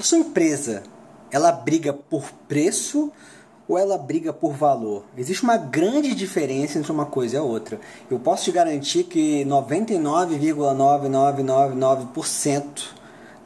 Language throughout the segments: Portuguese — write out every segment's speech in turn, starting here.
A sua empresa, ela briga por preço ou ela briga por valor? Existe uma grande diferença entre uma coisa e a outra. Eu posso te garantir que 99,9999%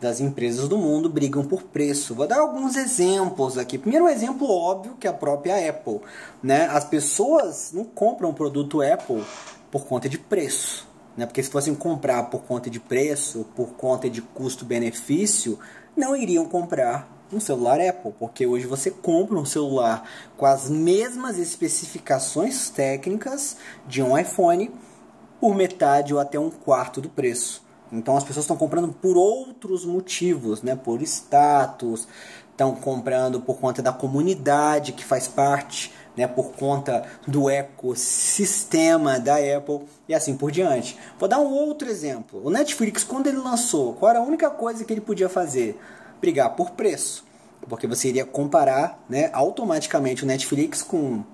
das empresas do mundo brigam por preço. Vou dar alguns exemplos aqui. Primeiro um exemplo óbvio que é a própria Apple, né? As pessoas não compram o produto Apple por conta de preço, né? Porque se fossem comprar por conta de preço, por conta de custo-benefício, não iriam comprar um celular Apple, porque hoje você compra um celular com as mesmas especificações técnicas de um iPhone por metade ou até um quarto do preço. Então as pessoas estão comprando por outros motivos, né? Por status, estão comprando por conta da comunidade que faz parte, né? Por conta do ecossistema da Apple e assim por diante. Vou dar um outro exemplo. O Netflix, quando ele lançou, qual era a única coisa que ele podia fazer? Brigar por preço. Porque você iria comparar né, automaticamente o Netflix com,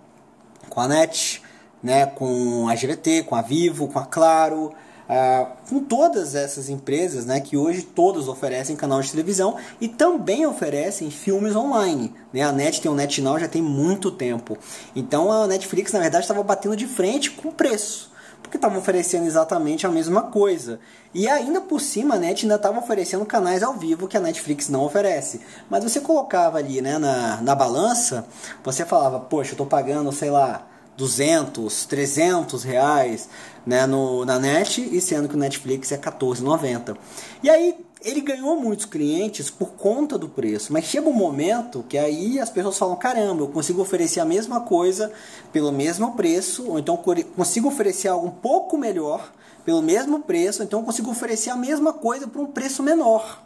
com a NET, né, com a GVT, com a Vivo, com a Claro, ah, com todas essas empresas né, que hoje todas oferecem canal de televisão e também oferecem filmes online. Né? A NET tem o NetNow já tem muito tempo. Então a Netflix, na verdade, estava batendo de frente com o preço porque estava oferecendo exatamente a mesma coisa. E ainda por cima, a NET ainda estava oferecendo canais ao vivo que a Netflix não oferece. Mas você colocava ali né, na, na balança, você falava, poxa, eu estou pagando, sei lá, 200, 300 reais né, no, na net, e sendo que o Netflix é 14,90. E aí ele ganhou muitos clientes por conta do preço, mas chega um momento que aí as pessoas falam: caramba, eu consigo oferecer a mesma coisa pelo mesmo preço, ou então consigo oferecer algo um pouco melhor pelo mesmo preço, então consigo oferecer a mesma coisa por um preço menor.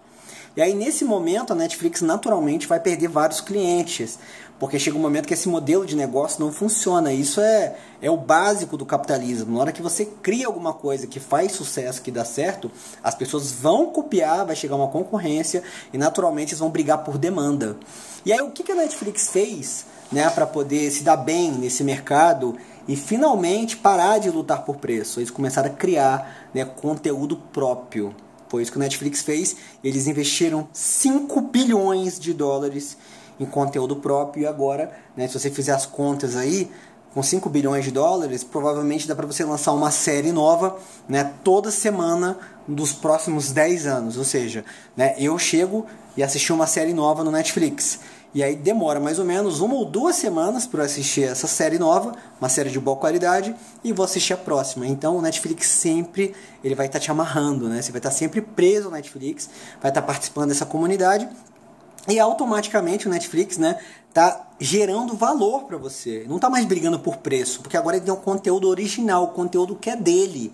E aí, nesse momento, a Netflix naturalmente vai perder vários clientes, porque chega um momento que esse modelo de negócio não funciona. Isso é, é o básico do capitalismo. Na hora que você cria alguma coisa que faz sucesso, que dá certo, as pessoas vão copiar, vai chegar uma concorrência e naturalmente eles vão brigar por demanda. E aí, o que a Netflix fez né, para poder se dar bem nesse mercado? e finalmente parar de lutar por preço. Eles começaram a criar né, conteúdo próprio. Foi isso que o Netflix fez. Eles investiram 5 bilhões de dólares em conteúdo próprio e agora, né, se você fizer as contas aí, com 5 bilhões de dólares, provavelmente dá para você lançar uma série nova né, toda semana dos próximos 10 anos. Ou seja, né, eu chego e assisti uma série nova no Netflix. E aí demora mais ou menos uma ou duas semanas para assistir essa série nova, uma série de boa qualidade, e vou assistir a próxima. Então o Netflix sempre ele vai estar tá te amarrando, né? Você vai estar tá sempre preso ao Netflix, vai estar tá participando dessa comunidade e automaticamente o Netflix, né, tá gerando valor para você. Não tá mais brigando por preço, porque agora ele tem um conteúdo original, o conteúdo que é dele.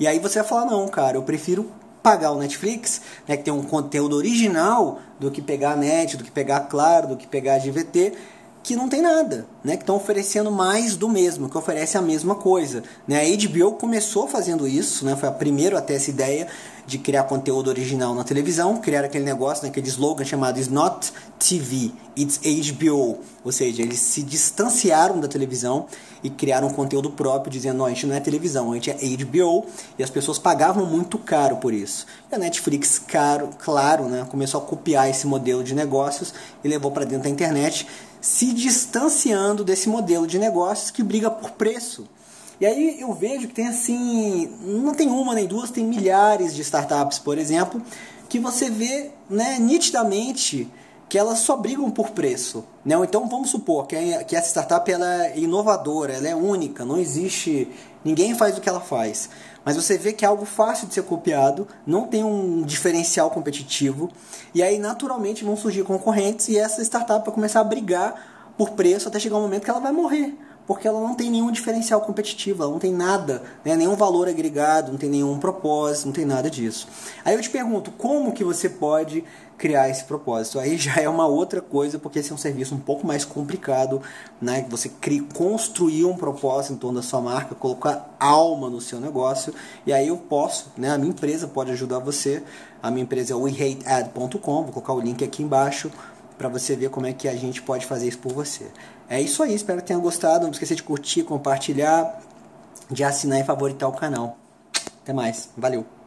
E aí você vai falar: "Não, cara, eu prefiro pagar o Netflix, né, que tem um conteúdo original, do que pegar a Net, do que pegar a Claro, do que pegar a GVT, que não tem nada, né, que estão oferecendo mais do mesmo, que oferece a mesma coisa. Né? A HBO começou fazendo isso, né, foi a primeira a ter essa ideia de criar conteúdo original na televisão, criar aquele negócio, né, aquele slogan chamado It's Not TV, It's HBO. Ou seja, eles se distanciaram da televisão e criaram um conteúdo próprio, dizendo: não, a gente não é televisão, a gente é HBO. E as pessoas pagavam muito caro por isso. E a Netflix, caro, claro, né, começou a copiar esse modelo de negócios e levou para dentro da internet, se distanciando desse modelo de negócios que briga por preço. E aí eu vejo que tem assim, não tem uma nem duas, tem milhares de startups, por exemplo, que você vê né, nitidamente que elas só brigam por preço. Né? Então vamos supor que, que essa startup ela é inovadora, ela é única, não existe, ninguém faz o que ela faz. Mas você vê que é algo fácil de ser copiado, não tem um diferencial competitivo, e aí naturalmente vão surgir concorrentes e essa startup vai começar a brigar por preço até chegar um momento que ela vai morrer porque ela não tem nenhum diferencial competitivo, ela não tem nada, né, nenhum valor agregado, não tem nenhum propósito, não tem nada disso. Aí eu te pergunto, como que você pode criar esse propósito? Aí já é uma outra coisa, porque esse é um serviço um pouco mais complicado, né, você cria, construir um propósito em torno da sua marca, colocar alma no seu negócio, e aí eu posso, né, a minha empresa pode ajudar você, a minha empresa é wehatead.com, vou colocar o link aqui embaixo, para você ver como é que a gente pode fazer isso por você. É isso aí, espero que tenha gostado. Não esqueça de curtir, compartilhar, de assinar e favoritar o canal. Até mais, valeu!